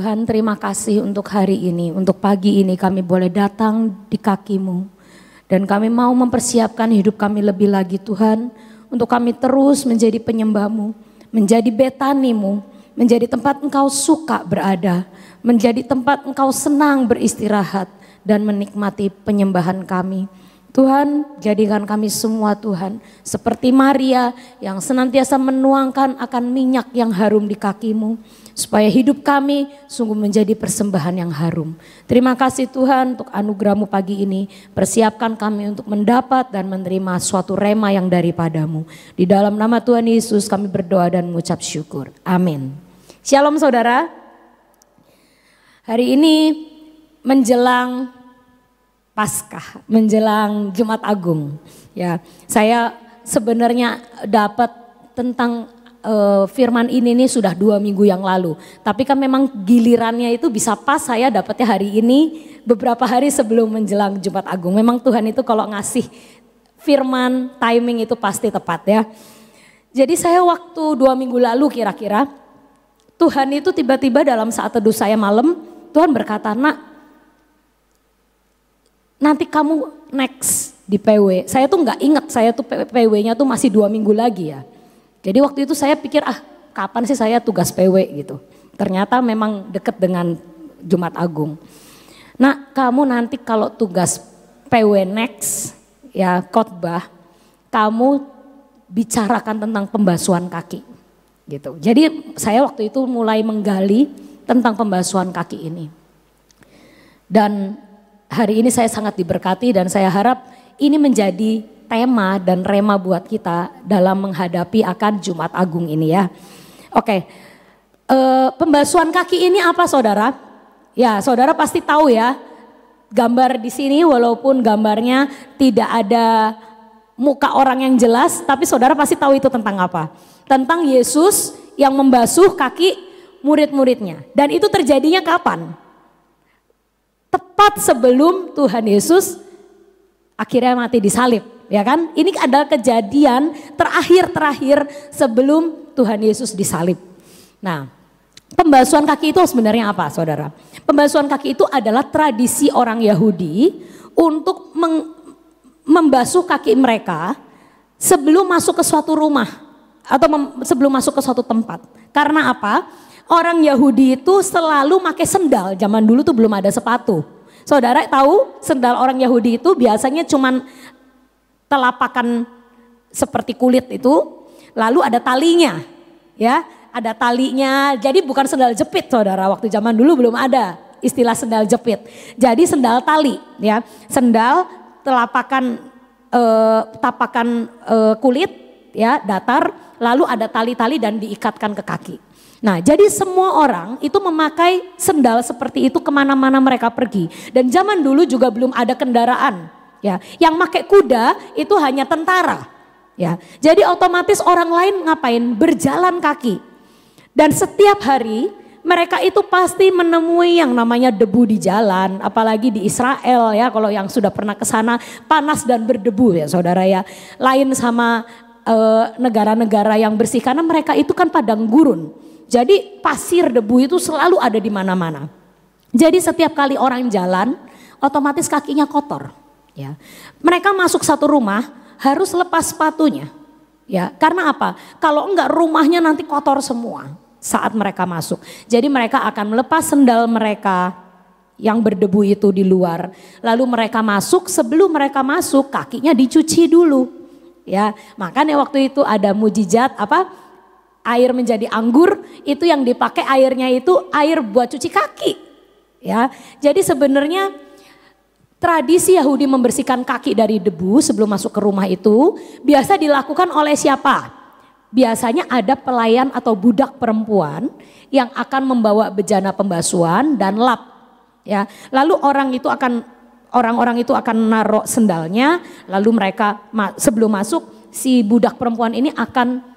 Tuhan terima kasih untuk hari ini, untuk pagi ini kami boleh datang di kakimu. Dan kami mau mempersiapkan hidup kami lebih lagi Tuhan, untuk kami terus menjadi penyembahmu, menjadi betanimu, menjadi tempat engkau suka berada, menjadi tempat engkau senang beristirahat dan menikmati penyembahan kami. Tuhan, jadikan kami semua Tuhan seperti Maria yang senantiasa menuangkan akan minyak yang harum di kakimu. Supaya hidup kami sungguh menjadi persembahan yang harum. Terima kasih Tuhan untuk anugerahmu pagi ini. Persiapkan kami untuk mendapat dan menerima suatu rema yang daripadamu. Di dalam nama Tuhan Yesus kami berdoa dan mengucap syukur. Amin. Shalom saudara. Hari ini menjelang Paskah, menjelang Jumat Agung. Ya, saya sebenarnya dapat tentang uh, firman ini nih sudah dua minggu yang lalu. Tapi kan memang gilirannya itu bisa pas saya dapatnya hari ini beberapa hari sebelum menjelang Jumat Agung. Memang Tuhan itu kalau ngasih firman timing itu pasti tepat ya. Jadi saya waktu dua minggu lalu kira-kira Tuhan itu tiba-tiba dalam saat teduh saya malam Tuhan berkata nak nanti kamu next di PW. Saya tuh nggak inget saya tuh PW-nya tuh masih dua minggu lagi ya. Jadi waktu itu saya pikir ah kapan sih saya tugas PW gitu. Ternyata memang deket dengan Jumat Agung. Nah kamu nanti kalau tugas PW next ya khotbah, kamu bicarakan tentang pembasuhan kaki gitu. Jadi saya waktu itu mulai menggali tentang pembasuhan kaki ini. Dan hari ini saya sangat diberkati dan saya harap ini menjadi tema dan rema buat kita dalam menghadapi akan Jumat Agung ini ya. Oke, e, pembasuhan kaki ini apa saudara? Ya saudara pasti tahu ya, gambar di sini walaupun gambarnya tidak ada muka orang yang jelas, tapi saudara pasti tahu itu tentang apa? Tentang Yesus yang membasuh kaki murid-muridnya. Dan itu terjadinya kapan? Tepat sebelum Tuhan Yesus akhirnya mati di salib, ya kan? Ini adalah kejadian terakhir-terakhir sebelum Tuhan Yesus disalib. Nah, pembasuhan kaki itu sebenarnya apa, Saudara? Pembasuhan kaki itu adalah tradisi orang Yahudi untuk membasuh kaki mereka sebelum masuk ke suatu rumah atau sebelum masuk ke suatu tempat. Karena apa? Orang Yahudi itu selalu pakai sendal. Zaman dulu tuh belum ada sepatu. Saudara tahu sendal orang Yahudi itu biasanya cuman telapakan seperti kulit itu, lalu ada talinya. Ya, ada talinya. Jadi bukan sendal jepit Saudara. Waktu zaman dulu belum ada istilah sendal jepit. Jadi sendal tali ya. Sendal telapakan eh, tapakan eh, kulit ya, datar, lalu ada tali-tali dan diikatkan ke kaki. Nah jadi semua orang itu memakai sendal seperti itu ke mana-mana mereka pergi. Dan zaman dulu juga belum ada kendaraan. Ya, yang pakai kuda itu hanya tentara. Ya, jadi otomatis orang lain ngapain? Berjalan kaki. Dan setiap hari mereka itu pasti menemui yang namanya debu di jalan, apalagi di Israel ya, kalau yang sudah pernah ke sana panas dan berdebu ya saudara ya. Lain sama eh, negara-negara uh, yang bersih karena mereka itu kan padang gurun. Jadi pasir debu itu selalu ada di mana-mana. Jadi setiap kali orang jalan, otomatis kakinya kotor. Ya, mereka masuk satu rumah harus lepas sepatunya. Ya, karena apa? Kalau enggak rumahnya nanti kotor semua saat mereka masuk. Jadi mereka akan melepas sendal mereka yang berdebu itu di luar. Lalu mereka masuk, sebelum mereka masuk kakinya dicuci dulu. Ya, makanya waktu itu ada mujizat apa? Air menjadi anggur, itu yang dipakai airnya itu air buat cuci kaki. Ya. Jadi sebenarnya tradisi Yahudi membersihkan kaki dari debu sebelum masuk ke rumah itu biasa dilakukan oleh siapa? Biasanya ada pelayan atau budak perempuan yang akan membawa bejana pembasuhan dan lap. Ya, lalu orang itu akan orang-orang itu akan naruh sendalnya, lalu mereka sebelum masuk si budak perempuan ini akan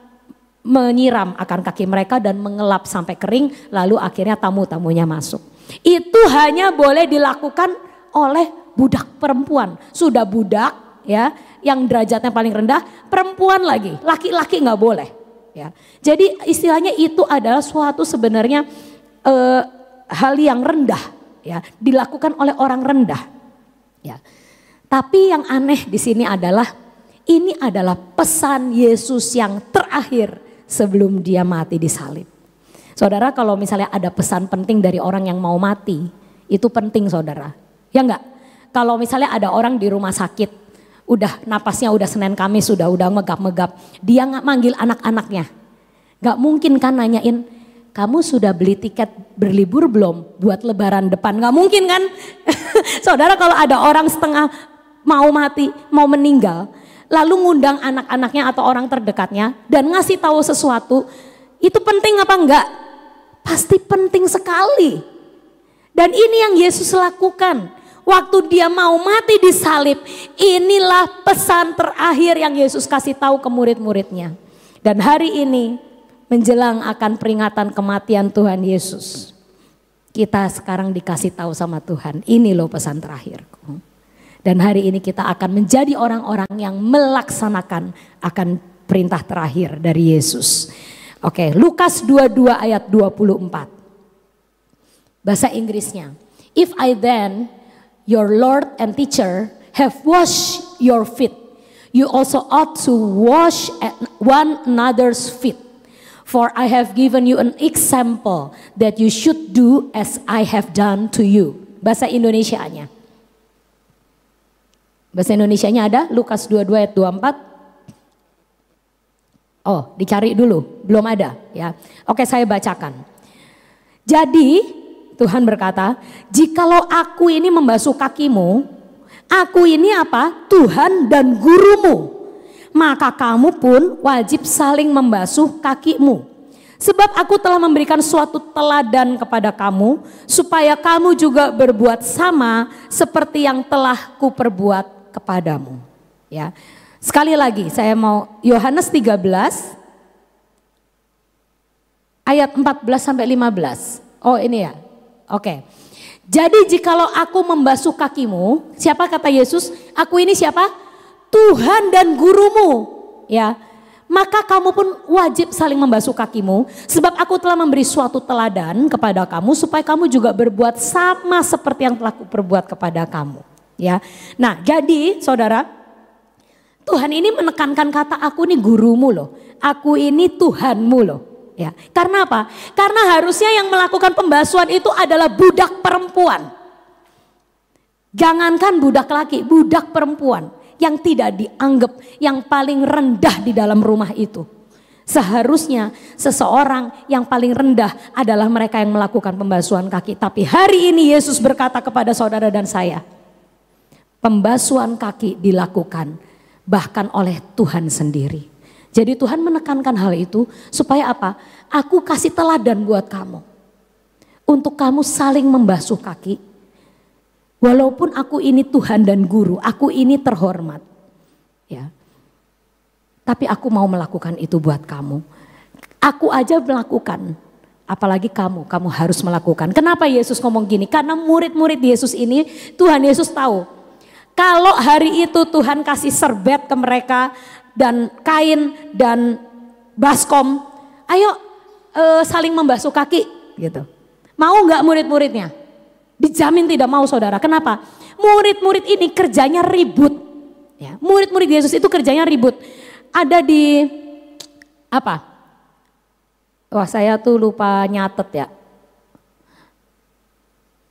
menyiram akan kaki mereka dan mengelap sampai kering lalu akhirnya tamu-tamunya masuk. Itu hanya boleh dilakukan oleh budak perempuan. Sudah budak ya yang derajatnya paling rendah perempuan lagi, laki-laki nggak boleh ya. Jadi istilahnya itu adalah suatu sebenarnya uh, hal yang rendah ya, dilakukan oleh orang rendah. Ya. Tapi yang aneh di sini adalah ini adalah pesan Yesus yang terakhir sebelum dia mati di salib. Saudara kalau misalnya ada pesan penting dari orang yang mau mati, itu penting saudara. Ya enggak? Kalau misalnya ada orang di rumah sakit, udah napasnya udah Senin Kamis sudah udah megap-megap, dia nggak manggil anak-anaknya. Gak mungkin kan nanyain, kamu sudah beli tiket berlibur belum buat lebaran depan? Gak mungkin kan? saudara kalau ada orang setengah mau mati, mau meninggal, lalu ngundang anak-anaknya atau orang terdekatnya dan ngasih tahu sesuatu, itu penting apa enggak? Pasti penting sekali. Dan ini yang Yesus lakukan. Waktu dia mau mati di salib, inilah pesan terakhir yang Yesus kasih tahu ke murid-muridnya. Dan hari ini menjelang akan peringatan kematian Tuhan Yesus. Kita sekarang dikasih tahu sama Tuhan, ini loh pesan terakhirku. Dan hari ini kita akan menjadi orang-orang yang melaksanakan akan perintah terakhir dari Yesus. Oke, Lukas 22 ayat 24. Bahasa Inggrisnya. If I then, your Lord and teacher, have washed your feet, you also ought to wash one another's feet. For I have given you an example that you should do as I have done to you. Bahasa Indonesia-nya. Bahasa Indonesia-nya ada Lukas 22 ayat 24. Oh, dicari dulu, belum ada ya. Oke, saya bacakan. Jadi Tuhan berkata, "Jikalau aku ini membasuh kakimu, aku ini apa? Tuhan dan gurumu. Maka kamu pun wajib saling membasuh kakimu." Sebab aku telah memberikan suatu teladan kepada kamu supaya kamu juga berbuat sama seperti yang telah kuperbuat kepadamu. Ya. Sekali lagi saya mau Yohanes 13 ayat 14 sampai 15. Oh ini ya. Oke. Jadi jikalau aku membasuh kakimu, siapa kata Yesus? Aku ini siapa? Tuhan dan gurumu. Ya. Maka kamu pun wajib saling membasuh kakimu sebab aku telah memberi suatu teladan kepada kamu supaya kamu juga berbuat sama seperti yang telah kuperbuat kepada kamu. Ya. Nah, jadi Saudara, Tuhan ini menekankan kata aku ini gurumu loh. Aku ini Tuhanmu loh. Ya. Karena apa? Karena harusnya yang melakukan pembasuhan itu adalah budak perempuan. Jangankan budak laki, budak perempuan yang tidak dianggap yang paling rendah di dalam rumah itu. Seharusnya seseorang yang paling rendah adalah mereka yang melakukan pembasuhan kaki. Tapi hari ini Yesus berkata kepada saudara dan saya, pembasuhan kaki dilakukan bahkan oleh Tuhan sendiri. Jadi Tuhan menekankan hal itu supaya apa? Aku kasih teladan buat kamu. Untuk kamu saling membasuh kaki. Walaupun aku ini Tuhan dan guru, aku ini terhormat. Ya. Tapi aku mau melakukan itu buat kamu. Aku aja melakukan, apalagi kamu, kamu harus melakukan. Kenapa Yesus ngomong gini? Karena murid-murid Yesus ini Tuhan Yesus tahu kalau hari itu Tuhan kasih serbet ke mereka dan kain dan baskom, ayo e, saling membasuh kaki gitu. Mau nggak murid-muridnya? Dijamin tidak mau saudara. Kenapa? Murid-murid ini kerjanya ribut. Ya, murid-murid Yesus itu kerjanya ribut. Ada di apa? Wah saya tuh lupa nyatet ya.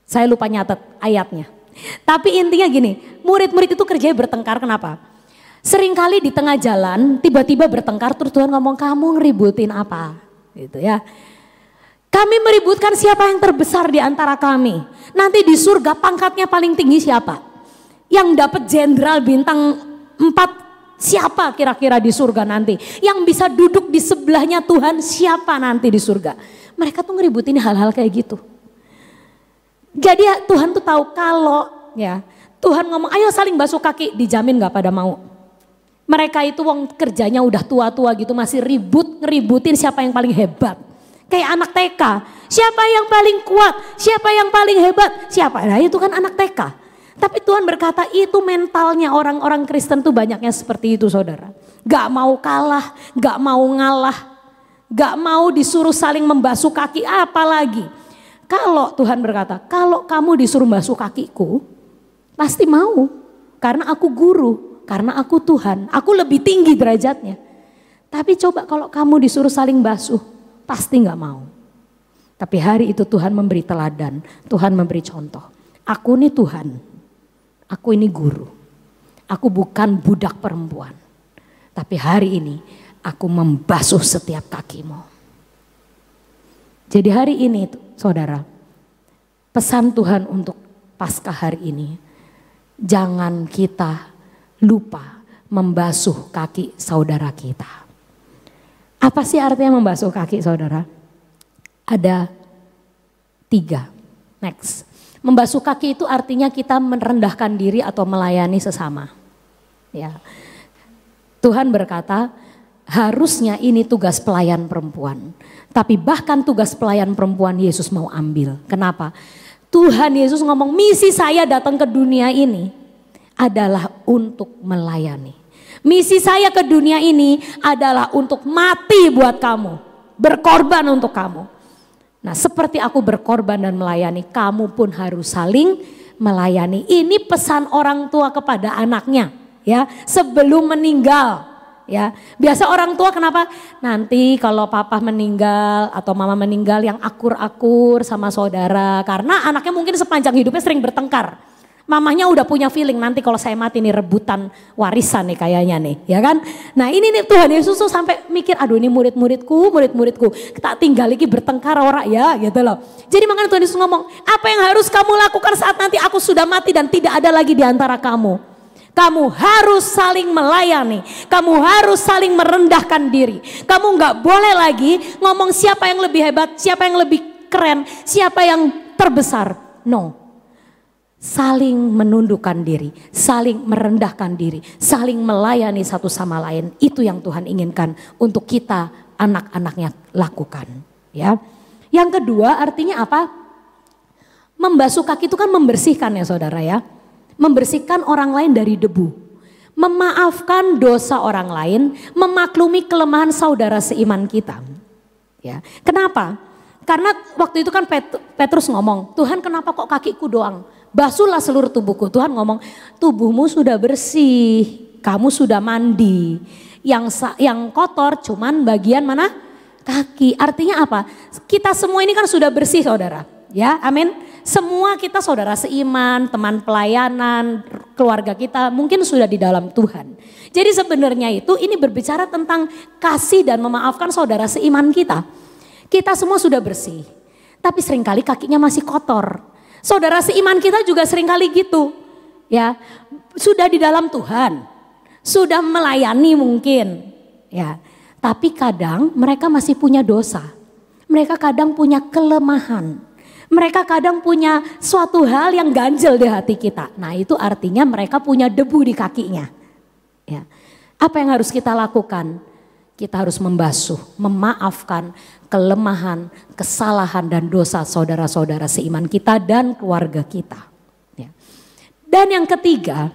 Saya lupa nyatet ayatnya. Tapi intinya gini, murid-murid itu kerjanya bertengkar kenapa? Seringkali di tengah jalan tiba-tiba bertengkar terus Tuhan ngomong kamu ngeributin apa? Gitu ya. Kami meributkan siapa yang terbesar di antara kami. Nanti di surga pangkatnya paling tinggi siapa? Yang dapat jenderal bintang 4 siapa kira-kira di surga nanti? Yang bisa duduk di sebelahnya Tuhan siapa nanti di surga? Mereka tuh ngeributin hal-hal kayak gitu. Jadi Tuhan tuh tahu kalau ya Tuhan ngomong ayo saling basuh kaki dijamin gak pada mau. Mereka itu wong kerjanya udah tua-tua gitu masih ribut ngeributin siapa yang paling hebat. Kayak anak TK, siapa yang paling kuat, siapa yang paling hebat, siapa? Nah itu kan anak TK. Tapi Tuhan berkata itu mentalnya orang-orang Kristen tuh banyaknya seperti itu saudara. Gak mau kalah, gak mau ngalah, gak mau disuruh saling membasuh kaki apalagi Kalau Tuhan berkata, kalau kamu disuruh basuh kakiku, pasti mau. Karena aku guru, karena aku Tuhan, aku lebih tinggi derajatnya. Tapi coba kalau kamu disuruh saling basuh, pasti nggak mau. Tapi hari itu Tuhan memberi teladan, Tuhan memberi contoh. Aku ini Tuhan, aku ini guru. Aku bukan budak perempuan. Tapi hari ini aku membasuh setiap kakimu. Jadi hari ini saudara, pesan Tuhan untuk pasca hari ini. Jangan kita lupa membasuh kaki saudara kita. Apa sih artinya membasuh kaki saudara? Ada tiga. Next. Membasuh kaki itu artinya kita merendahkan diri atau melayani sesama. Ya. Tuhan berkata, harusnya ini tugas pelayan perempuan. Tapi bahkan tugas pelayan perempuan Yesus mau ambil. Kenapa? Tuhan Yesus ngomong misi saya datang ke dunia ini adalah untuk melayani. Misi saya ke dunia ini adalah untuk mati buat kamu. Berkorban untuk kamu. Nah seperti aku berkorban dan melayani, kamu pun harus saling melayani. Ini pesan orang tua kepada anaknya ya sebelum meninggal ya biasa orang tua kenapa? Nanti kalau papa meninggal atau mama meninggal yang akur-akur sama saudara karena anaknya mungkin sepanjang hidupnya sering bertengkar. Mamahnya udah punya feeling nanti kalau saya mati nih rebutan warisan nih kayaknya nih ya kan? Nah ini nih Tuhan Yesus tuh sampai mikir aduh ini murid-muridku murid-muridku kita tinggal lagi bertengkar orang ya gitu loh. Jadi makanya Tuhan Yesus ngomong apa yang harus kamu lakukan saat nanti aku sudah mati dan tidak ada lagi di antara kamu kamu harus saling melayani. Kamu harus saling merendahkan diri. Kamu nggak boleh lagi ngomong siapa yang lebih hebat, siapa yang lebih keren, siapa yang terbesar. No. Saling menundukkan diri, saling merendahkan diri, saling melayani satu sama lain. Itu yang Tuhan inginkan untuk kita anak-anaknya lakukan. Ya. Yang kedua artinya apa? Membasuh kaki itu kan membersihkan ya saudara ya membersihkan orang lain dari debu, memaafkan dosa orang lain, memaklumi kelemahan saudara seiman kita. Ya, kenapa? Karena waktu itu kan Petrus ngomong, Tuhan kenapa kok kakiku doang? Basuhlah seluruh tubuhku. Tuhan ngomong, tubuhmu sudah bersih, kamu sudah mandi. Yang yang kotor cuman bagian mana? Kaki. Artinya apa? Kita semua ini kan sudah bersih saudara. Ya, amin. Semua kita saudara seiman, teman pelayanan, keluarga kita mungkin sudah di dalam Tuhan. Jadi sebenarnya itu ini berbicara tentang kasih dan memaafkan saudara seiman kita. Kita semua sudah bersih, tapi sering kali kakinya masih kotor. Saudara seiman kita juga sering kali gitu. Ya, sudah di dalam Tuhan, sudah melayani mungkin, ya. Tapi kadang mereka masih punya dosa. Mereka kadang punya kelemahan mereka kadang punya suatu hal yang ganjel di hati kita. Nah itu artinya mereka punya debu di kakinya. Ya. Apa yang harus kita lakukan? Kita harus membasuh, memaafkan kelemahan, kesalahan dan dosa saudara-saudara seiman kita dan keluarga kita. Ya. Dan yang ketiga,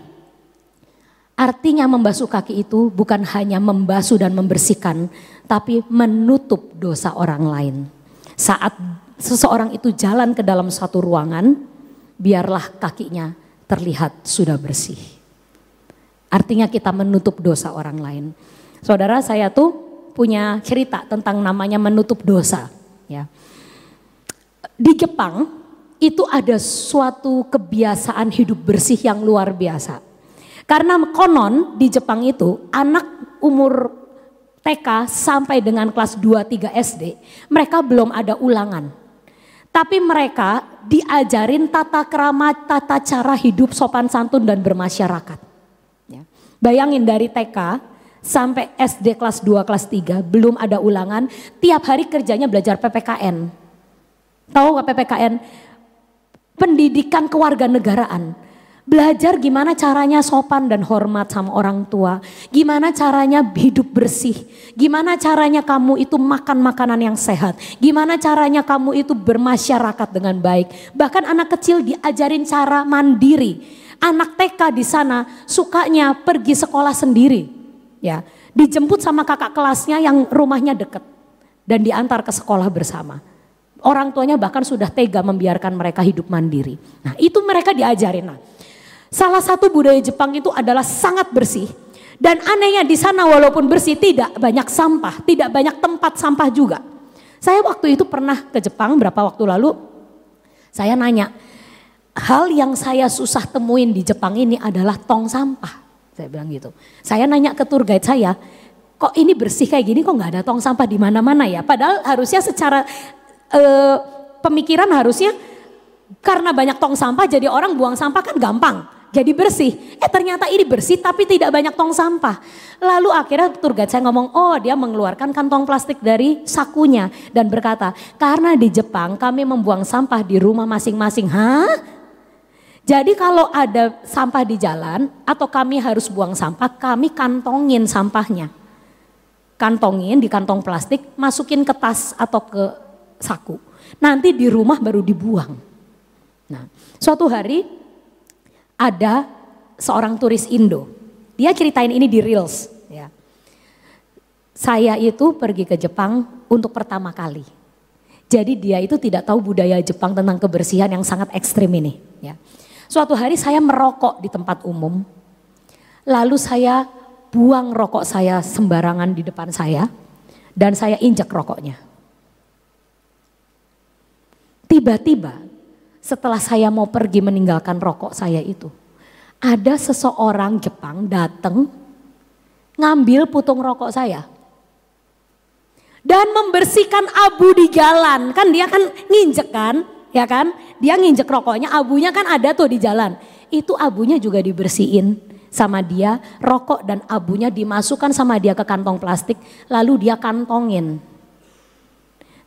artinya membasuh kaki itu bukan hanya membasuh dan membersihkan, tapi menutup dosa orang lain. Saat seseorang itu jalan ke dalam satu ruangan, biarlah kakinya terlihat sudah bersih. Artinya kita menutup dosa orang lain. Saudara saya tuh punya cerita tentang namanya menutup dosa. Ya. Di Jepang itu ada suatu kebiasaan hidup bersih yang luar biasa. Karena konon di Jepang itu anak umur TK sampai dengan kelas 2 3 SD, mereka belum ada ulangan. Tapi mereka diajarin tata kerama, tata cara hidup sopan santun dan bermasyarakat. Ya. Bayangin dari TK sampai SD kelas 2, kelas 3 belum ada ulangan, tiap hari kerjanya belajar PPKN. Tahu gak PPKN? Pendidikan kewarganegaraan Belajar gimana caranya sopan dan hormat sama orang tua. Gimana caranya hidup bersih. Gimana caranya kamu itu makan makanan yang sehat. Gimana caranya kamu itu bermasyarakat dengan baik. Bahkan anak kecil diajarin cara mandiri. Anak TK di sana sukanya pergi sekolah sendiri. Ya, dijemput sama kakak kelasnya yang rumahnya deket dan diantar ke sekolah bersama. Orang tuanya bahkan sudah tega membiarkan mereka hidup mandiri. Nah itu mereka diajarin. Nah, salah satu budaya Jepang itu adalah sangat bersih. Dan anehnya di sana walaupun bersih tidak banyak sampah, tidak banyak tempat sampah juga. Saya waktu itu pernah ke Jepang berapa waktu lalu, saya nanya, hal yang saya susah temuin di Jepang ini adalah tong sampah. Saya bilang gitu. Saya nanya ke tour guide saya, kok ini bersih kayak gini kok nggak ada tong sampah di mana-mana ya? Padahal harusnya secara uh, pemikiran harusnya karena banyak tong sampah jadi orang buang sampah kan gampang jadi bersih. Eh ternyata ini bersih tapi tidak banyak tong sampah. Lalu akhirnya tour guide saya ngomong, oh dia mengeluarkan kantong plastik dari sakunya. Dan berkata, karena di Jepang kami membuang sampah di rumah masing-masing. Hah? Jadi kalau ada sampah di jalan atau kami harus buang sampah, kami kantongin sampahnya. Kantongin di kantong plastik, masukin ke tas atau ke saku. Nanti di rumah baru dibuang. Nah, suatu hari ada seorang turis Indo. Dia ceritain ini di Reels. Ya. Saya itu pergi ke Jepang untuk pertama kali. Jadi dia itu tidak tahu budaya Jepang tentang kebersihan yang sangat ekstrim ini. Ya. Suatu hari saya merokok di tempat umum. Lalu saya buang rokok saya sembarangan di depan saya. Dan saya injak rokoknya. Tiba-tiba setelah saya mau pergi meninggalkan rokok saya itu. Ada seseorang Jepang datang ngambil putung rokok saya. Dan membersihkan abu di jalan. Kan dia kan nginjek kan, ya kan? Dia nginjek rokoknya, abunya kan ada tuh di jalan. Itu abunya juga dibersihin sama dia, rokok dan abunya dimasukkan sama dia ke kantong plastik, lalu dia kantongin.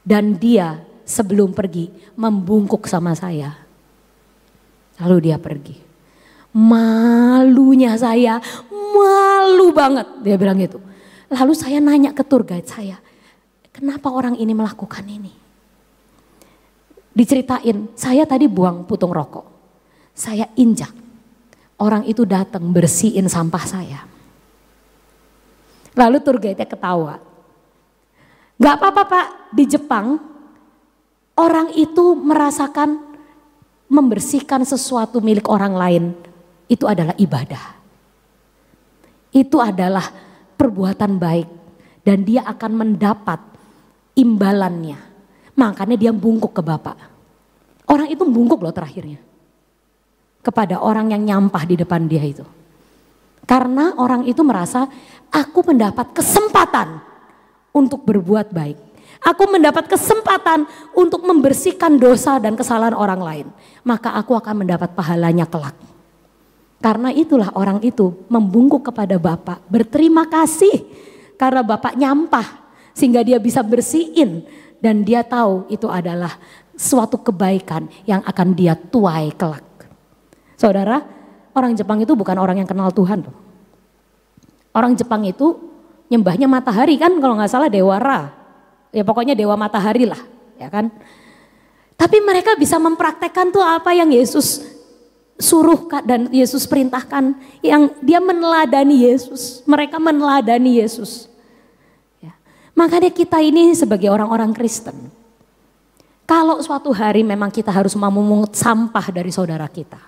Dan dia sebelum pergi membungkuk sama saya. Lalu dia pergi. Malunya saya, malu banget dia bilang gitu. Lalu saya nanya ke tour guide saya, kenapa orang ini melakukan ini? Diceritain, saya tadi buang putung rokok. Saya injak. Orang itu datang bersihin sampah saya. Lalu tour guide-nya ketawa. Gak apa-apa pak, di Jepang Orang itu merasakan membersihkan sesuatu milik orang lain itu adalah ibadah. Itu adalah perbuatan baik dan dia akan mendapat imbalannya. Makanya dia bungkuk ke Bapak. Orang itu bungkuk loh terakhirnya. Kepada orang yang nyampah di depan dia itu. Karena orang itu merasa aku mendapat kesempatan untuk berbuat baik. Aku mendapat kesempatan untuk membersihkan dosa dan kesalahan orang lain. Maka aku akan mendapat pahalanya kelak. Karena itulah orang itu membungkuk kepada Bapak. Berterima kasih karena Bapak nyampah. Sehingga dia bisa bersihin. Dan dia tahu itu adalah suatu kebaikan yang akan dia tuai kelak. Saudara, orang Jepang itu bukan orang yang kenal Tuhan. Orang Jepang itu nyembahnya matahari kan kalau nggak salah Dewa Ra ya pokoknya dewa matahari lah, ya kan. Tapi mereka bisa mempraktekkan tuh apa yang Yesus suruh dan Yesus perintahkan, yang dia meneladani Yesus, mereka meneladani Yesus. Ya. Makanya kita ini sebagai orang-orang Kristen, kalau suatu hari memang kita harus memungut sampah dari saudara kita,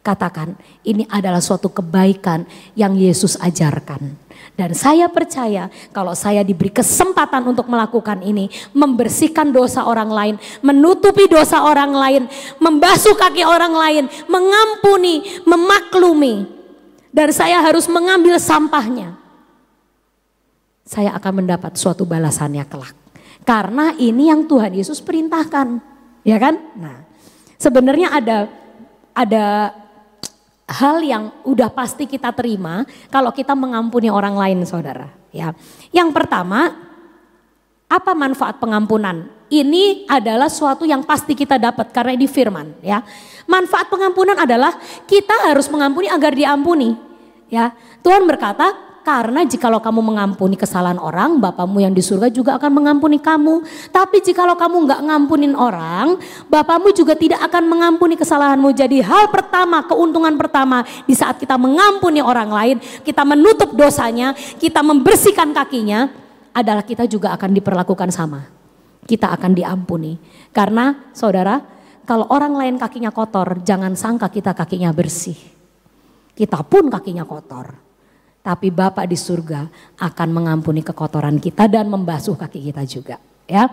katakan ini adalah suatu kebaikan yang Yesus ajarkan. Dan saya percaya kalau saya diberi kesempatan untuk melakukan ini, membersihkan dosa orang lain, menutupi dosa orang lain, membasuh kaki orang lain, mengampuni, memaklumi. Dan saya harus mengambil sampahnya. Saya akan mendapat suatu balasannya kelak. Karena ini yang Tuhan Yesus perintahkan. Ya kan? Nah, sebenarnya ada ada hal yang udah pasti kita terima kalau kita mengampuni orang lain saudara. Ya, Yang pertama, apa manfaat pengampunan? Ini adalah suatu yang pasti kita dapat karena ini firman ya. Manfaat pengampunan adalah kita harus mengampuni agar diampuni. Ya, Tuhan berkata, karena jikalau kamu mengampuni kesalahan orang, Bapamu yang di surga juga akan mengampuni kamu. Tapi jikalau kamu nggak ngampunin orang, Bapamu juga tidak akan mengampuni kesalahanmu. Jadi hal pertama, keuntungan pertama di saat kita mengampuni orang lain, kita menutup dosanya, kita membersihkan kakinya, adalah kita juga akan diperlakukan sama. kita akan diampuni. Karena saudara, kalau orang lain kakinya kotor, jangan sangka kita kakinya bersih. Kita pun kakinya kotor. Tapi Bapak di surga akan mengampuni kekotoran kita dan membasuh kaki kita juga. Ya,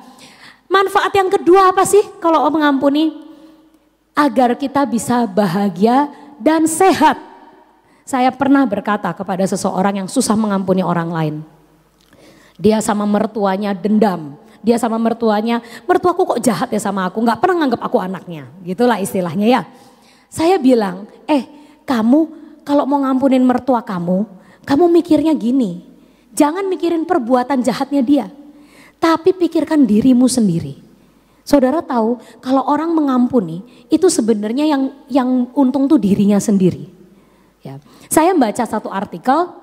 Manfaat yang kedua apa sih kalau mengampuni? Agar kita bisa bahagia dan sehat. Saya pernah berkata kepada seseorang yang susah mengampuni orang lain. Dia sama mertuanya dendam. Dia sama mertuanya, mertuaku kok jahat ya sama aku, nggak pernah nganggap aku anaknya. Gitulah istilahnya ya. Saya bilang, eh kamu kalau mau ngampunin mertua kamu, kamu mikirnya gini. Jangan mikirin perbuatan jahatnya dia. Tapi pikirkan dirimu sendiri. Saudara tahu kalau orang mengampuni itu sebenarnya yang yang untung tuh dirinya sendiri. Ya. Saya baca satu artikel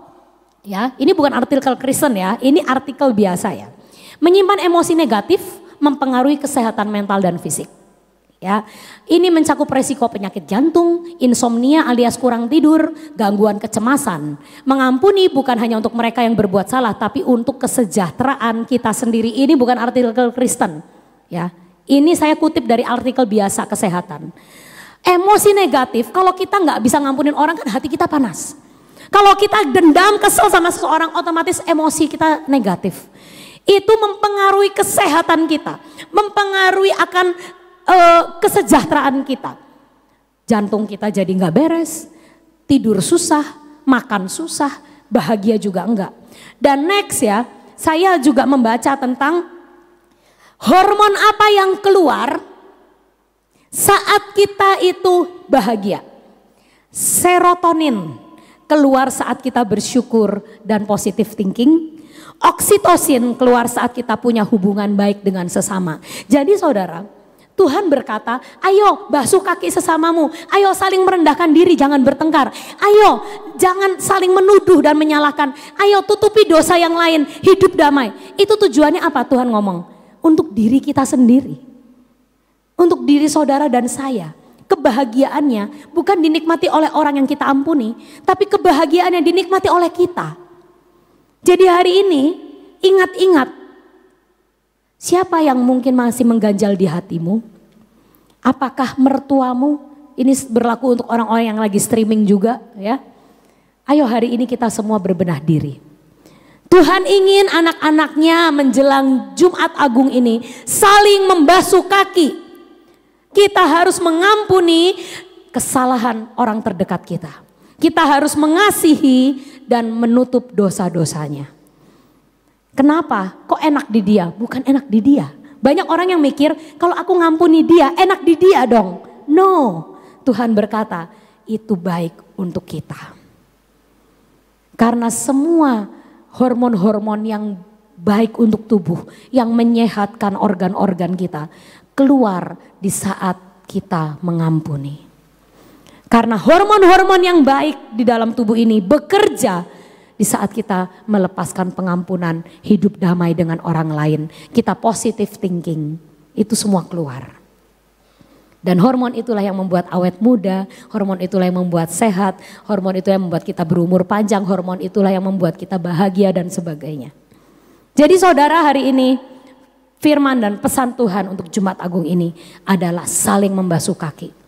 ya, ini bukan artikel Kristen ya, ini artikel biasa ya. Menyimpan emosi negatif mempengaruhi kesehatan mental dan fisik. Ya, ini mencakup resiko penyakit jantung, insomnia alias kurang tidur, gangguan kecemasan. Mengampuni bukan hanya untuk mereka yang berbuat salah, tapi untuk kesejahteraan kita sendiri. Ini bukan artikel Kristen, ya. Ini saya kutip dari artikel biasa kesehatan. Emosi negatif, kalau kita nggak bisa ngampunin orang kan hati kita panas. Kalau kita dendam, kesel sama seseorang, otomatis emosi kita negatif. Itu mempengaruhi kesehatan kita, mempengaruhi akan uh, kesejahteraan kita. Jantung kita jadi nggak beres, tidur susah, makan susah, bahagia juga enggak. Dan next ya, saya juga membaca tentang hormon apa yang keluar saat kita itu bahagia. Serotonin keluar saat kita bersyukur dan positive thinking. Oksitosin keluar saat kita punya hubungan baik dengan sesama. Jadi saudara, Tuhan berkata, ayo basuh kaki sesamamu, ayo saling merendahkan diri, jangan bertengkar. Ayo jangan saling menuduh dan menyalahkan. Ayo tutupi dosa yang lain, hidup damai. Itu tujuannya apa Tuhan ngomong? Untuk diri kita sendiri. Untuk diri saudara dan saya. Kebahagiaannya bukan dinikmati oleh orang yang kita ampuni, tapi kebahagiaannya dinikmati oleh kita. Jadi hari ini ingat-ingat Siapa yang mungkin masih mengganjal di hatimu? Apakah mertuamu? Ini berlaku untuk orang-orang yang lagi streaming juga ya. Ayo hari ini kita semua berbenah diri. Tuhan ingin anak-anaknya menjelang Jumat Agung ini saling membasuh kaki. Kita harus mengampuni kesalahan orang terdekat kita. Kita harus mengasihi dan menutup dosa-dosanya. Kenapa? Kok enak di dia? Bukan enak di dia. Banyak orang yang mikir kalau aku ngampuni dia, enak di dia dong. No, Tuhan berkata itu baik untuk kita. Karena semua hormon-hormon yang baik untuk tubuh, yang menyehatkan organ-organ kita, keluar di saat kita mengampuni. Karena hormon-hormon yang baik di dalam tubuh ini bekerja di saat kita melepaskan pengampunan, hidup damai dengan orang lain, kita positive thinking, itu semua keluar. Dan hormon itulah yang membuat awet muda, hormon itulah yang membuat sehat, hormon itu yang membuat kita berumur panjang, hormon itulah yang membuat kita bahagia dan sebagainya. Jadi saudara hari ini firman dan pesan Tuhan untuk Jumat Agung ini adalah saling membasuh kaki.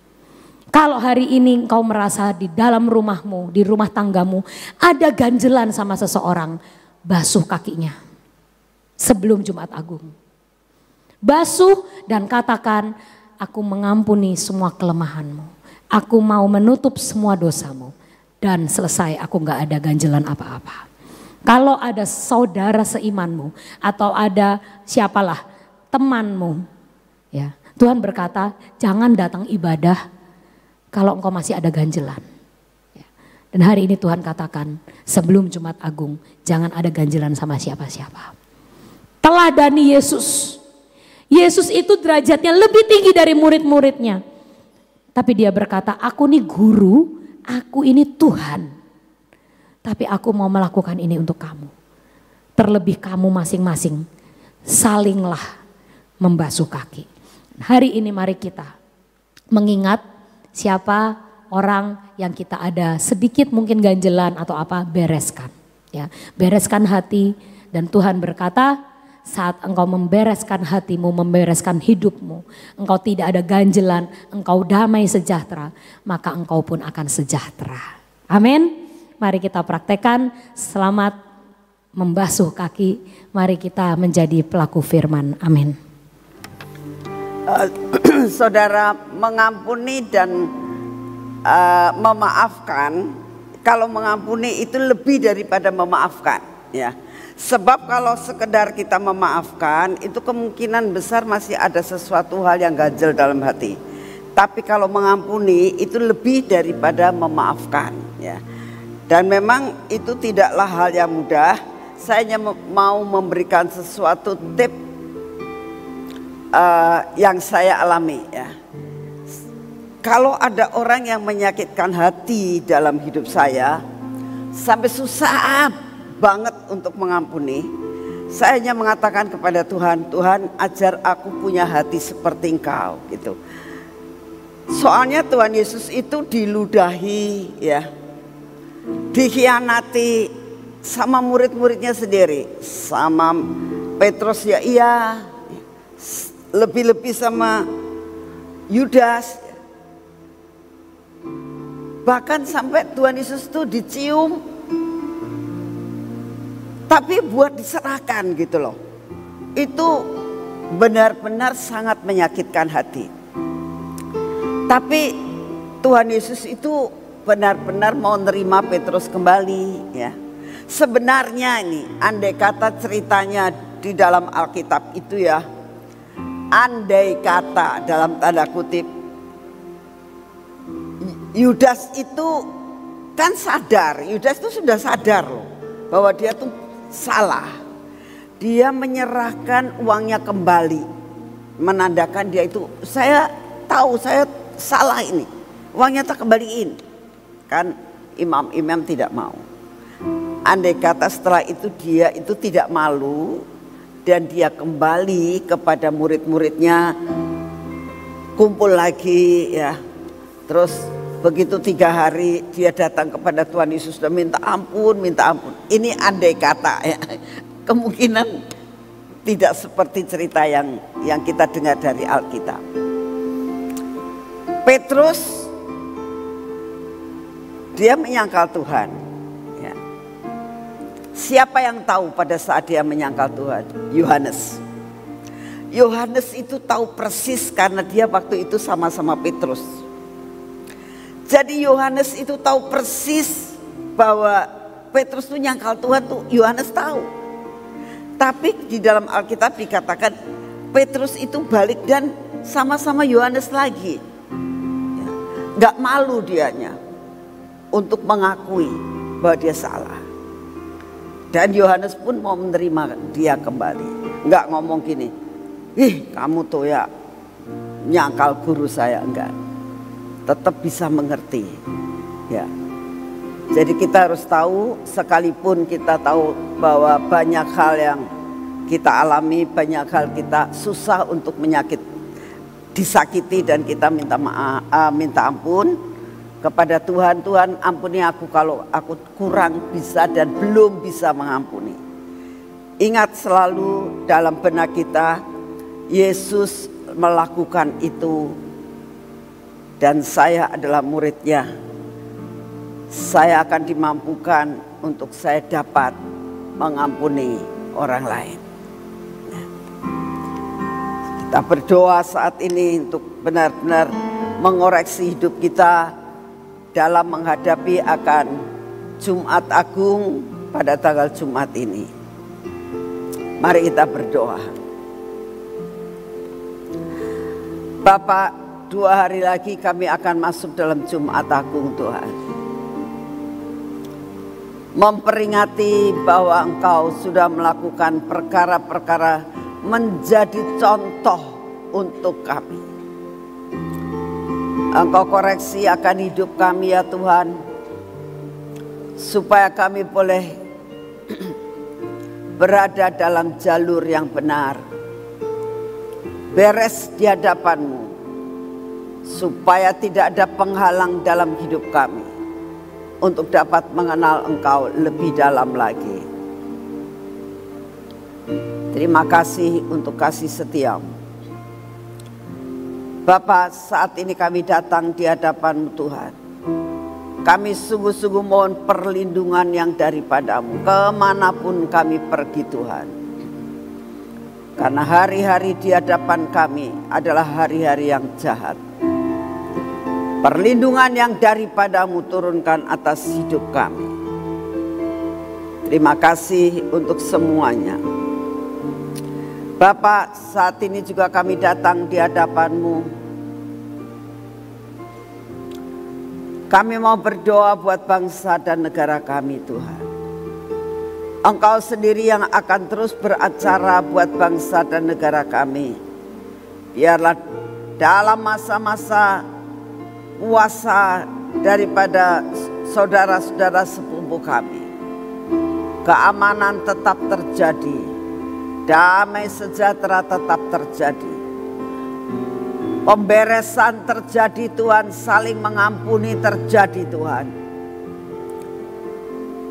Kalau hari ini engkau merasa di dalam rumahmu, di rumah tanggamu, ada ganjelan sama seseorang, basuh kakinya sebelum Jumat Agung. Basuh dan katakan, aku mengampuni semua kelemahanmu. Aku mau menutup semua dosamu. Dan selesai aku gak ada ganjelan apa-apa. Kalau ada saudara seimanmu atau ada siapalah temanmu, ya Tuhan berkata jangan datang ibadah kalau engkau masih ada ganjelan. Ya. Dan hari ini Tuhan katakan sebelum Jumat Agung jangan ada ganjelan sama siapa-siapa. Teladani Yesus. Yesus itu derajatnya lebih tinggi dari murid-muridnya. Tapi dia berkata, aku ini guru, aku ini Tuhan. Tapi aku mau melakukan ini untuk kamu. Terlebih kamu masing-masing, salinglah membasuh kaki. Hari ini mari kita mengingat siapa orang yang kita ada sedikit mungkin ganjelan atau apa bereskan ya bereskan hati dan Tuhan berkata saat engkau membereskan hatimu, membereskan hidupmu, engkau tidak ada ganjelan, engkau damai sejahtera, maka engkau pun akan sejahtera. Amin. Mari kita praktekkan. Selamat membasuh kaki. Mari kita menjadi pelaku firman. Amin. Uh, saudara mengampuni dan uh, memaafkan. Kalau mengampuni itu lebih daripada memaafkan, ya Sebab kalau sekedar kita memaafkan itu kemungkinan besar masih ada sesuatu hal yang ganjel dalam hati. Tapi kalau mengampuni itu lebih daripada memaafkan ya. Dan memang itu tidaklah hal yang mudah. Saya hanya mau memberikan sesuatu tip uh, yang saya alami ya. Kalau ada orang yang menyakitkan hati dalam hidup saya sampai susah banget untuk mengampuni. Saya hanya mengatakan kepada Tuhan, Tuhan ajar aku punya hati seperti engkau gitu. Soalnya Tuhan Yesus itu diludahi ya. Dikhianati sama murid-muridnya sendiri. Sama Petrus ya iya. Lebih-lebih sama Yudas. Bahkan sampai Tuhan Yesus itu dicium tapi buat diserahkan gitu loh. Itu benar-benar sangat menyakitkan hati. Tapi Tuhan Yesus itu benar-benar mau nerima Petrus kembali ya. Sebenarnya ini andai kata ceritanya di dalam Alkitab itu ya. Andai kata dalam tanda kutip Yudas itu kan sadar, Yudas itu sudah sadar loh bahwa dia tuh salah. Dia menyerahkan uangnya kembali. Menandakan dia itu saya tahu saya salah ini. Uangnya tak kembaliin. Kan imam-imam tidak mau. Andai kata setelah itu dia itu tidak malu dan dia kembali kepada murid-muridnya kumpul lagi ya. Terus Begitu tiga hari dia datang kepada Tuhan Yesus dan minta ampun, minta ampun. Ini andai kata ya. Kemungkinan tidak seperti cerita yang yang kita dengar dari Alkitab. Petrus dia menyangkal Tuhan. Siapa yang tahu pada saat dia menyangkal Tuhan? Yohanes. Yohanes itu tahu persis karena dia waktu itu sama-sama Petrus. Jadi Yohanes itu tahu persis bahwa Petrus itu nyangkal Tuhan tuh Yohanes tahu. Tapi di dalam Alkitab dikatakan Petrus itu balik dan sama-sama Yohanes lagi. Gak malu dianya untuk mengakui bahwa dia salah. Dan Yohanes pun mau menerima dia kembali. Gak ngomong gini, ih kamu tuh ya nyangkal guru saya enggak tetap bisa mengerti. Ya. Jadi kita harus tahu sekalipun kita tahu bahwa banyak hal yang kita alami, banyak hal kita susah untuk menyakit disakiti dan kita minta maaf, uh, minta ampun kepada Tuhan. Tuhan ampuni aku kalau aku kurang bisa dan belum bisa mengampuni. Ingat selalu dalam benak kita Yesus melakukan itu dan saya adalah muridnya. Saya akan dimampukan untuk saya dapat mengampuni orang lain. Kita berdoa saat ini untuk benar-benar mengoreksi hidup kita dalam menghadapi akan Jumat Agung pada tanggal Jumat ini. Mari kita berdoa. Bapak Dua hari lagi kami akan masuk dalam Jumat Agung Tuhan. Memperingati bahwa Engkau sudah melakukan perkara-perkara menjadi contoh untuk kami. Engkau koreksi akan hidup kami ya Tuhan. Supaya kami boleh berada dalam jalur yang benar. Beres di hadapanmu supaya tidak ada penghalang dalam hidup kami untuk dapat mengenal Engkau lebih dalam lagi. Terima kasih untuk kasih setiamu. Bapak saat ini kami datang di hadapan Tuhan. Kami sungguh-sungguh mohon perlindungan yang daripadamu ke mana pun kami pergi Tuhan. Karena hari-hari di hadapan kami adalah hari-hari yang jahat. Perlindungan yang daripadamu turunkan atas hidup kami. Terima kasih untuk semuanya. Bapak saat ini juga kami datang di hadapanmu. Kami mau berdoa buat bangsa dan negara kami Tuhan. Engkau sendiri yang akan terus beracara buat bangsa dan negara kami. Biarlah dalam masa-masa puasa daripada saudara-saudara sepupu kami. Keamanan tetap terjadi damai sejahtera tetap terjadi. Pemberesan terjadi Tuhan, saling mengampuni terjadi Tuhan.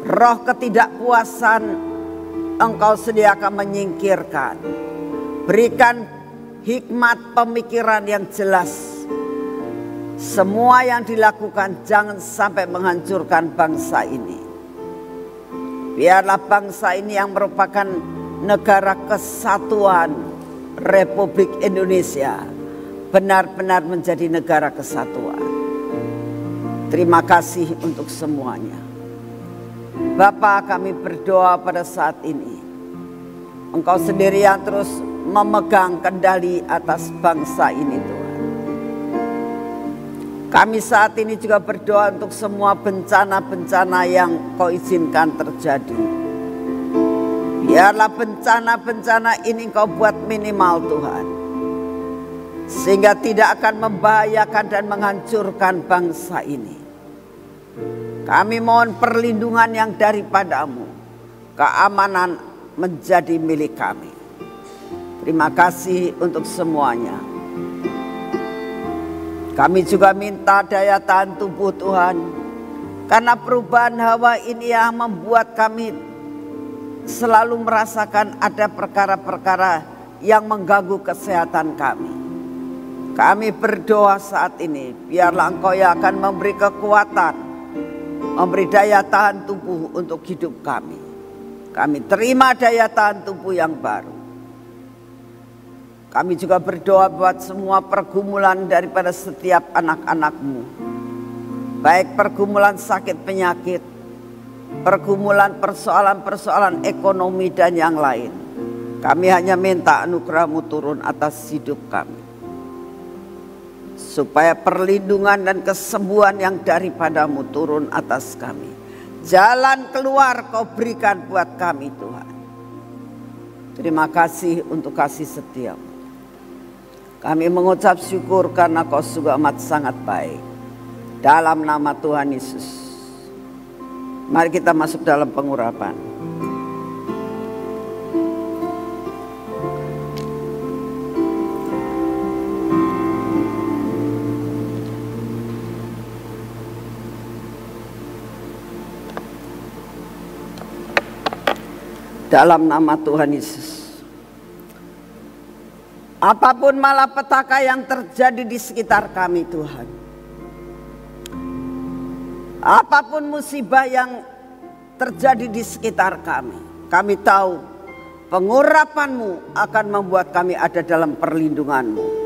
Roh ketidakpuasan engkau sediakan menyingkirkan. Berikan hikmat pemikiran yang jelas. Semua yang dilakukan jangan sampai menghancurkan bangsa ini. Biarlah bangsa ini yang merupakan negara kesatuan Republik Indonesia benar-benar menjadi negara kesatuan. Terima kasih untuk semuanya. Bapak kami berdoa pada saat ini. Engkau sendiri yang terus memegang kendali atas bangsa ini Tuhan. Kami saat ini juga berdoa untuk semua bencana-bencana yang kau izinkan terjadi Biarlah bencana-bencana ini kau buat minimal Tuhan. Sehingga tidak akan membahayakan dan menghancurkan bangsa ini. Kami mohon perlindungan yang daripadamu. Keamanan menjadi milik kami. Terima kasih untuk semuanya. Kami juga minta daya tahan tubuh Tuhan. Karena perubahan hawa ini yang membuat kami selalu merasakan ada perkara-perkara yang mengganggu kesehatan kami. Kami berdoa saat ini, biarlah Engkau yang akan memberi kekuatan, memberi daya tahan tubuh untuk hidup kami. Kami terima daya tahan tubuh yang baru. Kami juga berdoa buat semua pergumulan daripada setiap anak-anakmu. Baik pergumulan sakit penyakit, pergumulan persoalan-persoalan ekonomi dan yang lain. Kami hanya minta anugerahmu turun atas hidup kami. Supaya perlindungan dan kesembuhan yang daripadamu turun atas kami. Jalan keluar kau berikan buat kami Tuhan. Terima kasih untuk kasih setiamu. Kami mengucap syukur karena kau juga amat sangat baik. Dalam nama Tuhan Yesus. Mari kita masuk dalam pengurapan. Dalam nama Tuhan Yesus. Apa pun malapetaka yang terjadi di sekitar kami Tuhan Apa pun musibah yang terjadi di sekitar kami, kami tahu pengurapanmu akan membuat kami ada dalam perlindunganmu.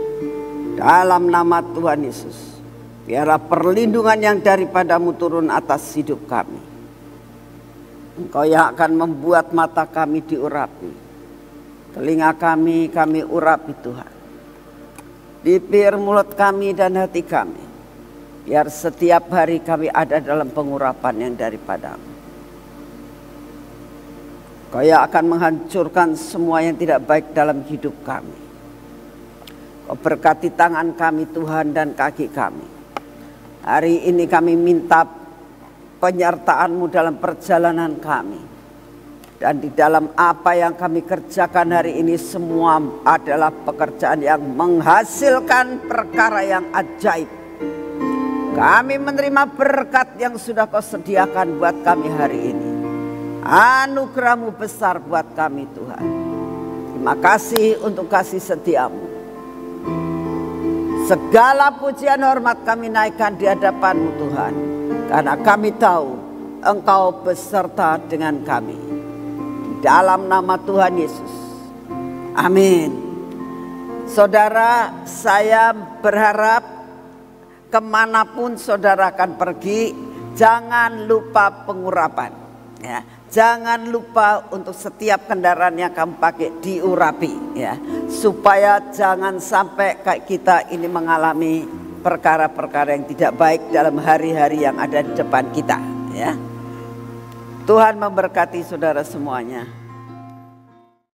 Dalam nama Tuhan Yesus, biarlah perlindungan yang daripadamu turun atas hidup kami. Engkau yang akan membuat mata kami diurapi. Telinga kami, kami urapi Tuhan. Bibir mulut kami dan hati kami Biar setiap hari kami ada dalam pengurapan yang daripadamu. Kau yang akan menghancurkan semua yang tidak baik dalam hidup kami. Kau berkati tangan kami Tuhan dan kaki kami. Hari ini kami minta penyertaanmu dalam perjalanan kami. Dan di dalam apa yang kami kerjakan hari ini semua adalah pekerjaan yang menghasilkan perkara yang ajaib kami menerima berkat yang sudah kau sediakan buat kami hari ini. Anugerahmu besar buat kami Tuhan. Terima kasih untuk kasih setiamu. Segala pujian hormat kami naikkan di hadapanmu Tuhan. Karena kami tahu engkau beserta dengan kami. Di dalam nama Tuhan Yesus. Amin. Saudara saya berharap ke mana pun saudara akan pergi. Jangan lupa pengurapan. Ya, Jangan lupa untuk setiap kendaraan yang kamu pakai diurapi ya. Supaya jangan sampai kayak kita ini mengalami perkara-perkara yang tidak baik dalam hari-hari yang ada di depan kita ya. Tuhan memberkati saudara semuanya.